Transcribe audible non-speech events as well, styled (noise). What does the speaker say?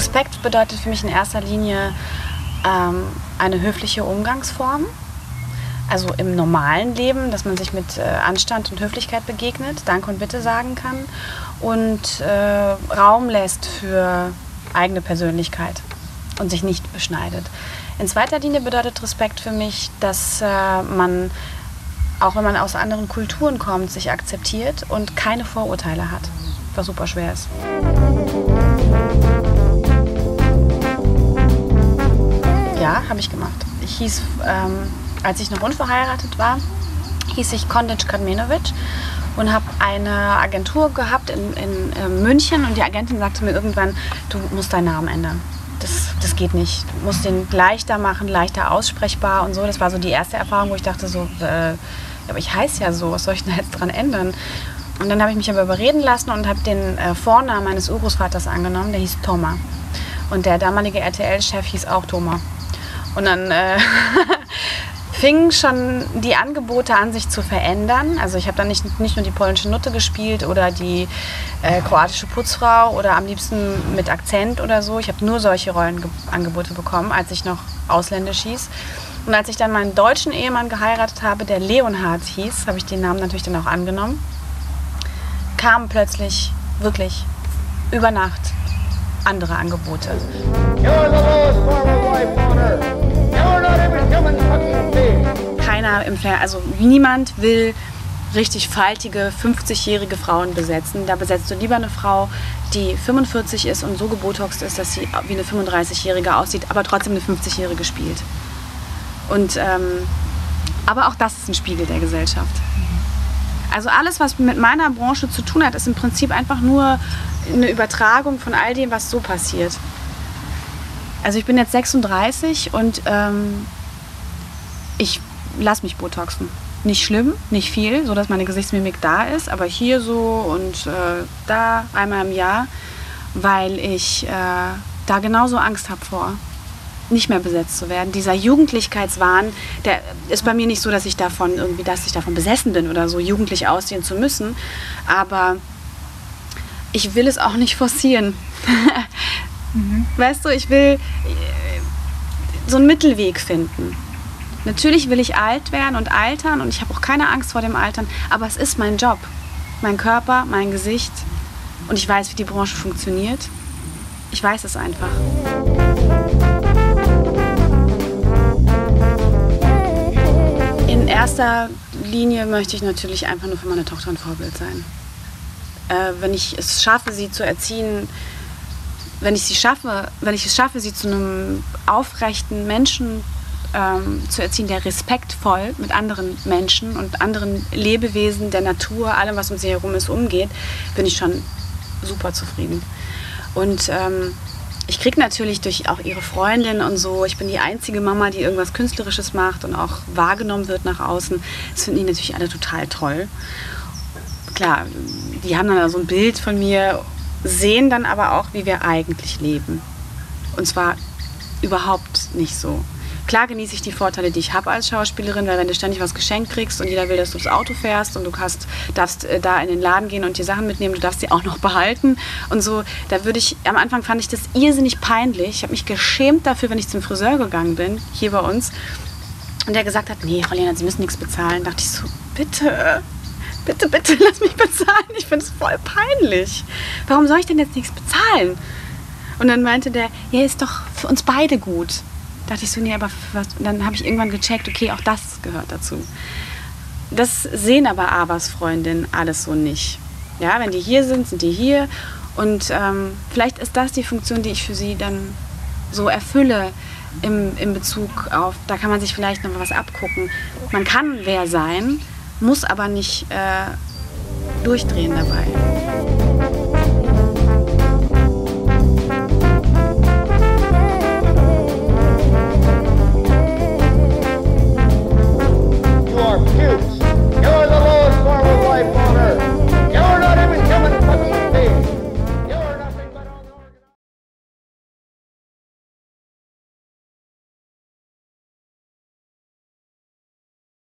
Respekt bedeutet für mich in erster Linie ähm, eine höfliche Umgangsform. Also im normalen Leben, dass man sich mit äh, Anstand und Höflichkeit begegnet, Danke und Bitte sagen kann und äh, Raum lässt für eigene Persönlichkeit und sich nicht beschneidet. In zweiter Linie bedeutet Respekt für mich, dass äh, man, auch wenn man aus anderen Kulturen kommt, sich akzeptiert und keine Vorurteile hat, was super schwer ist. Habe ich gemacht. Ich hieß, ähm, als ich noch unverheiratet war, hieß ich Kondic Kadmenovic und habe eine Agentur gehabt in, in äh, München und die Agentin sagte mir irgendwann, du musst deinen Namen ändern. Das, das geht nicht. Du musst den leichter machen, leichter aussprechbar und so. Das war so die erste Erfahrung, wo ich dachte so, äh, aber ich heiße ja so, was soll ich denn jetzt dran ändern? Und dann habe ich mich aber überreden lassen und habe den äh, Vornamen meines Urgroßvaters angenommen, der hieß Thomas. Und der damalige RTL-Chef hieß auch Thomas. Und dann äh, (laughs) fingen schon die Angebote an, sich zu verändern. Also ich habe dann nicht, nicht nur die polnische Nutte gespielt oder die äh, kroatische Putzfrau oder am liebsten mit Akzent oder so. Ich habe nur solche Rollenangebote bekommen, als ich noch ausländisch hieß. Und als ich dann meinen deutschen Ehemann geheiratet habe, der Leonhard hieß, habe ich den Namen natürlich dann auch angenommen, kamen plötzlich wirklich über Nacht andere Angebote. You're the lowest Keiner im Fer also niemand will richtig faltige 50-jährige Frauen besetzen. Da besetzt du lieber eine Frau, die 45 ist und so gebotoxt ist, dass sie wie eine 35-jährige aussieht, aber trotzdem eine 50-jährige spielt. Und ähm, aber auch das ist ein Spiegel der Gesellschaft. Also alles, was mit meiner Branche zu tun hat, ist im Prinzip einfach nur eine Übertragung von all dem, was so passiert. Also ich bin jetzt 36 und ähm, ich lasse mich Botoxen. Nicht schlimm, nicht viel, so dass meine Gesichtsmimik da ist, aber hier so und äh, da einmal im Jahr, weil ich äh, da genauso Angst habe vor nicht mehr besetzt zu werden. Dieser Jugendlichkeitswahn, der ist bei mir nicht so, dass ich davon irgendwie, dass ich davon besessen bin oder so, jugendlich aussehen zu müssen. Aber ich will es auch nicht forcieren. (laughs) mhm. Weißt du, ich will äh, so einen Mittelweg finden. Natürlich will ich alt werden und altern und ich habe auch keine Angst vor dem Altern, aber es ist mein Job. Mein Körper, mein Gesicht und ich weiß, wie die Branche funktioniert. Ich weiß es einfach. In erster Linie möchte ich natürlich einfach nur für meine Tochter ein Vorbild sein äh, wenn ich es schaffe, sie zu erziehen, wenn ich sie schaffe, wenn ich es schaffe, sie zu einem aufrechten Menschen ähm, zu erziehen, der respektvoll mit anderen Menschen und anderen Lebewesen, der Natur, allem, was um sie herum ist, umgeht, bin ich schon super zufrieden. Und ähm, ich kriege natürlich durch auch ihre Freundin und so, ich bin die einzige Mama, die irgendwas Künstlerisches macht und auch wahrgenommen wird nach außen. Das finden die natürlich alle total toll klar, die haben dann so ein Bild von mir, sehen dann aber auch, wie wir eigentlich leben. Und zwar überhaupt nicht so. Klar genieße ich die Vorteile, die ich habe als Schauspielerin, weil wenn du ständig was geschenkt kriegst und jeder will, dass du das Auto fährst und du hast, darfst äh, da in den Laden gehen und dir Sachen mitnehmen, du darfst sie auch noch (laughs) behalten und so, da würde ich, am Anfang fand ich das irrsinnig peinlich. Ich habe mich geschämt dafür, wenn ich zum Friseur gegangen bin, hier bei uns, und der gesagt hat, nee, Frau Lena, Sie müssen nichts bezahlen. Da dachte ich so, bitte, bitte, bitte (laughs) lass mich bezahlen. Ich finde es voll peinlich. Warum soll ich denn jetzt nichts bezahlen? Und dann meinte der, ja, ist doch für uns beide gut. Da dachte ich so, nee, aber was? Dann habe ich irgendwann gecheckt, okay, auch das gehört dazu. Das sehen aber Avas Freundinnen alles so nicht. Ja, wenn die hier sind, sind die hier. Und ähm, vielleicht ist das die Funktion, die ich für sie dann so erfülle im, im Bezug auf, da kann man sich vielleicht noch was abgucken. Man kann wer sein, muss aber nicht äh, durchdrehen dabei.